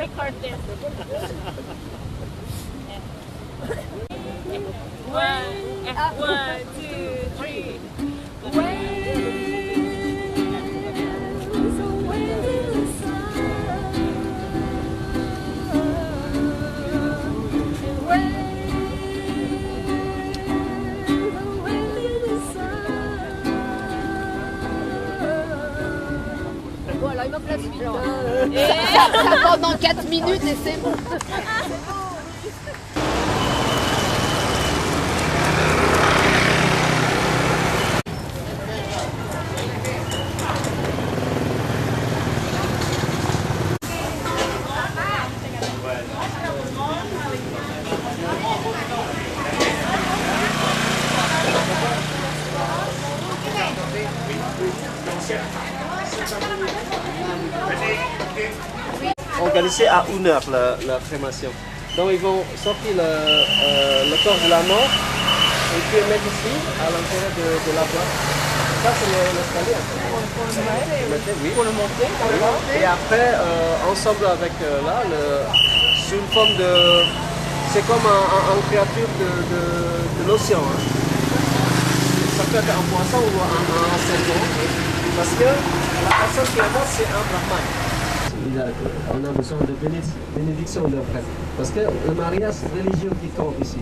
Record this. One, one, la suite. Ça pendant 4 minutes et c'est bon. Organisé à une heure la, la crémation. Donc ils vont sortir le, euh, le corps de la mort et puis mettre ici, à l'intérieur de, de la boîte. Ça c'est le- l'escalier. Pour le monter. Pour le monter. Et après, euh, ensemble avec euh, là, sous une forme de... C'est comme un, un- un créature de, de, de l'océan. hein. Ça peut être un poisson ou un, un serpent. Parce que la personne qui est morte, c'est un brahman. On a besoin de béné- bénédiction de prêtre. Parce que le mariage religieux qui compte ici.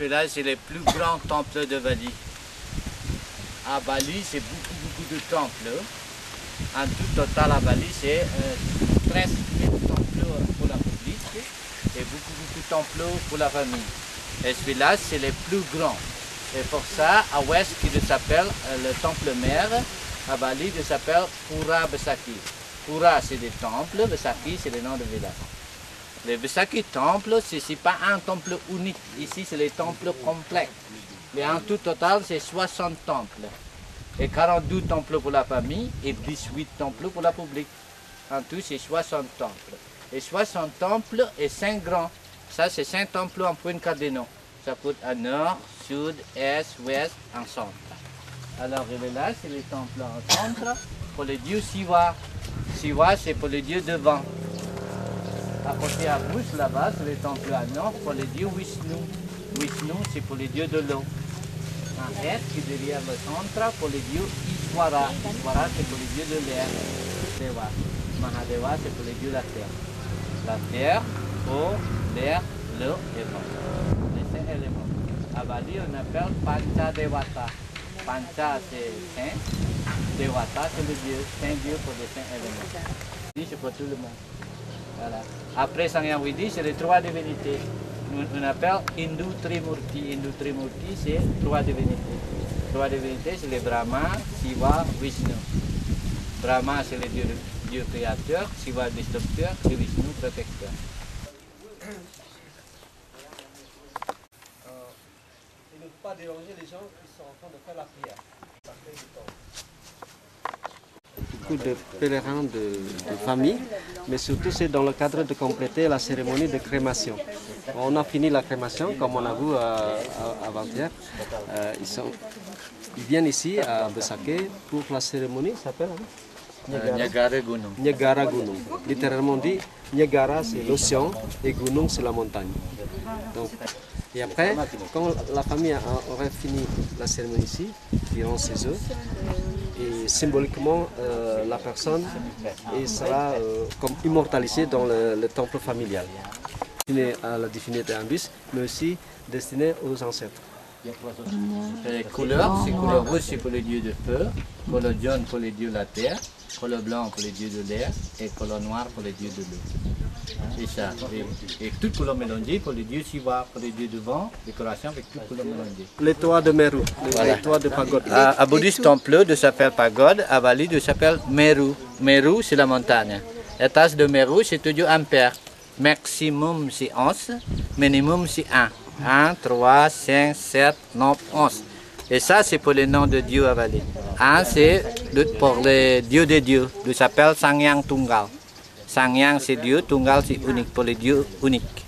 Celui-là, c'est le plus grand temple de Bali. À Bali, c'est beaucoup, beaucoup de temples. En tout total, à Bali, c'est euh, 13 000 temples pour la public et beaucoup, beaucoup de temples pour la famille. Et celui-là, c'est le plus grand. Et pour ça, à ouest, il s'appelle euh, le temple mère. À Bali, il s'appelle Pura Besaki. Pura, c'est des temples. Besaki, c'est le nom de village. Le Besaki temple, ce n'est pas un temple unique. Ici, c'est les temples complets. Mais en tout total, c'est 60 temples. Et 42 temples pour la famille et 18 temples pour la public. En tout, c'est 60 temples. Et 60 temples et 5 grands. Ça, c'est 5 temples en point cardinaux. Ça coûte à nord, sud, est, ouest, en centre. Alors, là, c'est les temples en centre pour le dieu Siva. Siva, c'est pour le dieu de vent. Côté à là-bas, c'est le temple à nord pour le dieu Vishnu. Vishnu, c'est pour le dieu de l'eau. En est, qui derrière le centre, pour le dieu Ishvara. Ishvara, c'est pour le dieu de l'air. Deva. Mahadeva, c'est pour le dieu de la terre. La terre, eau, l'air, l'eau et vent. Les cinq éléments. À Bali, on appelle Pancha Devata. Pancha, c'est cinq. Devata, c'est le dieu. Cinq dieux pour les cinq éléments. C'est pour tout le monde. Voilà. Après Sangyang Widi, c'est les trois divinités. On, appelle Hindu Trimurti. Hindu Trimurti, c'est trois divinités. Trois divinités, c'est les Brahma, Shiva, Vishnu. Brahma, c'est le dieu, créateur, Shiva, destructeur, et Vishnu, protecteur. Il ne faut pas déranger les gens qui sont en train de faire la prière. Ça fait du temps. Beaucoup de pèlerins de, de famille, mais surtout c'est dans le cadre de compléter la cérémonie de crémation. On a fini la crémation, comme on a vu euh, à- avant-hier. Euh, ils, sont- ils viennent ici à Besake pour la cérémonie, ça s'appelle hein? Euh, Niagara Gunung. Niagara Gunung. Littéralement dit, Niagara c'est l'océan et Gunung c'est la montagne. Donc, et après, quand la famille aurait fini la cérémonie ici, durant ces œufs, et symboliquement, euh, la personne et sera euh, comme immortalisée dans le, le temple familial. Destiné à la divinité Ambus, mais aussi destiné aux ancêtres. Les couleurs, c'est couleur rouge, c'est pour les dieux de feu, couleur jaune pour les dieux de la terre, couleur blanc pour les dieux de l'air et couleur noire pour les dieux de l'eau. C'est ça. Et, et toutes couleurs mélangées pour les dieux Shiva, pour les dieux de vent, décoration avec toutes couleurs mélangées. Les toits de Meru, les, Voilà. les toits de pagode. À, à bouddhiste temple de s'appelle pagode, à Bali de s'appelle Meru. Meru c'est la montagne. La tasse de Meru c'est toujours ampère. Maximum c'est 11, minimum c'est 1. 1, 3, 5, 7, 9, 11. Et ça c'est pour les noms de Dieu à Bali. 1 c'est le- pour les dieux des dieux, de s'appelle Sangyang Tunggal. C'est Dieu, Tunggal c'est unique pour les dieux uniques.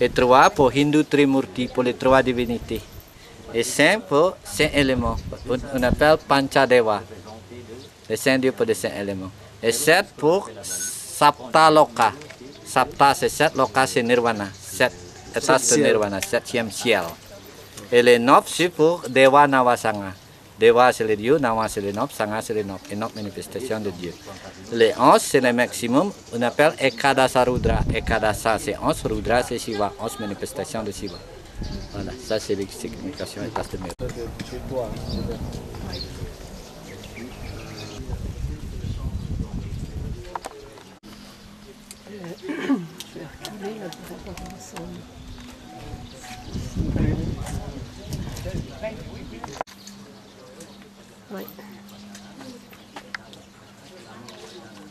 Et 3 pour Hindu Trimurti, pour les trois divinités. Et 5 pour 5 éléments. On, appelle Panchadewa. Les 5 dieux pour les 5 éléments. Et 7 pour Sapta Loka. Sapta c'est 7, Loka c'est Nirvana. 7 étages de ciel. Nirvana, 7e ciel. Et les 9 c'est pour Dewa Navasanga. Dewa c'est les dieux, Nawa c'est 9, Sanga c'est les 9. Et 9 manifestations de Dieu. Les 11 c'est le maximum. On appelle Ekadasa Rudra. Ekadasa c'est 11, Rudra c'est Shiva. 11 manifestations de Shiva. Voilà, ça c'est les significations et tasses de mer. Ouais.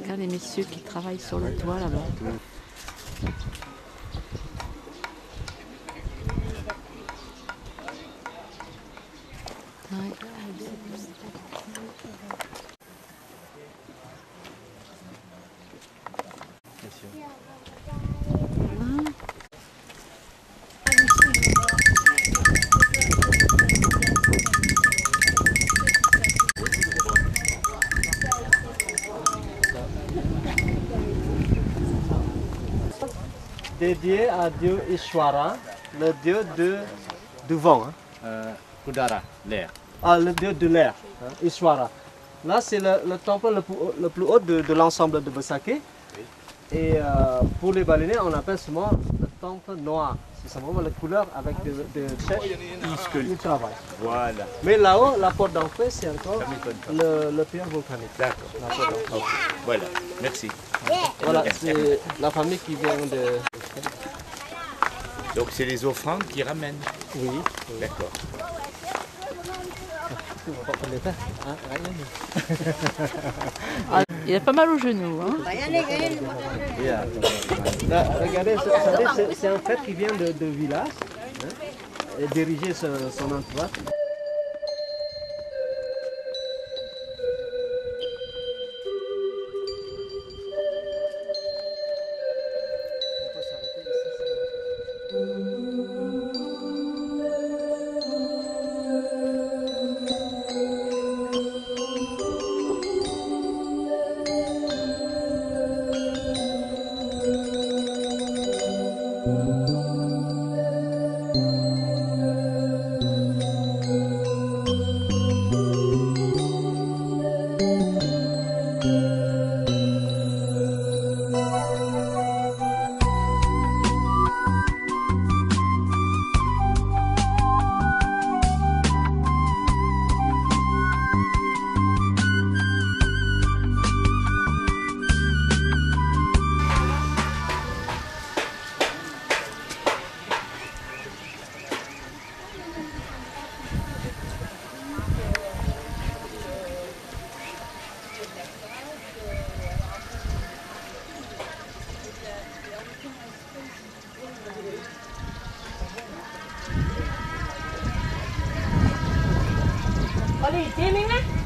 Regarde les messieurs qui travaillent sur le toit là-bas. Ouais. Dédié à Dieu Ishwara, le dieu de, du vent. hein. Euh, Kudara, l'air. Ah, le dieu de l'air, hein, Ishwara. Là, c'est le, le temple le plus, haut- le plus haut de, de l'ensemble de Besake. Et euh, pour les baleiniers, on appelle souvent le temple noir. C'est simplement la couleur avec de, de chefs du travail. Voilà. Mais là-haut, la porte d'entrée, c'est encore le, le pierre volcanique. D'accord. Voilà. Merci. Voilà, c'est la famille qui vient de. Donc c'est les offrandes qui ramènent. Oui. D'accord. Il a pas mal au genou. Hein. Là, regardez, c'est- un frère qui vient de, de village hein, et diriger son, son entourage. Để trên.